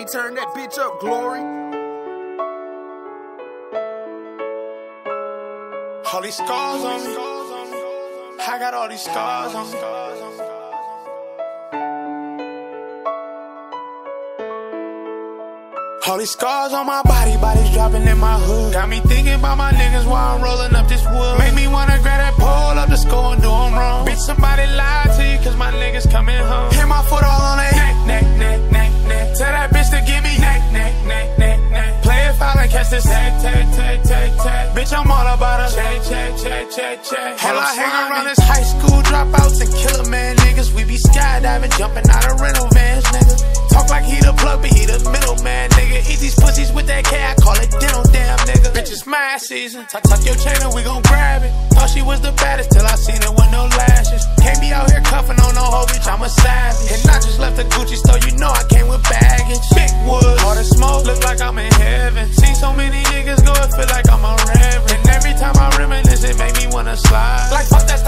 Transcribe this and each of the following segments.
Hey, turn that bitch up, Glory. All these scars on me. I got all these scars on me. All these scars on my body, bodies dropping in my hood. Got me thinking about my niggas while I'm rolling up this wood. Make me wanna grab that pole up the score and do them wrong. Bitch, somebody lied Bitch, I'm all about a check, check, check, check, check. Hell, I hang around this high school dropouts and killer man niggas. We be skydiving, jumping out of rental vans, nigga. Talk like he the plug, but he the middleman, nigga. Eat these pussies with that K, I call it dental, damn, nigga. Bitch, it's my season. Tuck, tuck your chain and we gon' grab it. Thought she was the baddest till I seen her with no lashes. Can't be out here cuffing on no hoe, bitch, I'm a savage. And I just left the Gucci store, you know I came with baggage. Big wood, all the smoke, look like I'm in feel like I'm a reverend. And every time I reminisce, it make me wanna slide. Like fuck that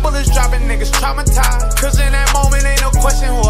bullets dropping, niggas traumatized. Cause in that moment, ain't no question who